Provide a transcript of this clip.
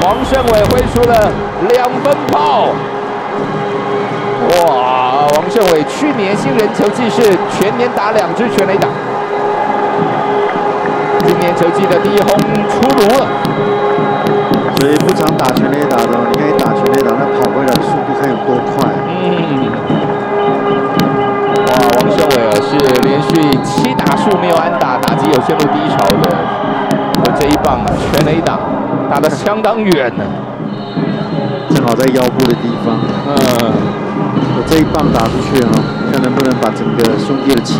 黄胜伟挥出了两分炮。哇，王胜伟去年新人球季是全年打两支全垒打，今年球季的第一轰出炉了。所以不常打全垒打的，你看一打全垒打，那跑回来的速度看有多快。嗯，哇，王胜伟啊是连续七打数没有安打，打击有陷入低潮的，而这一棒啊全垒打打得相当远呢。正好在腰部的地方，嗯。我这一棒打出去啊，看能不能把整个兄弟的气。